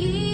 You.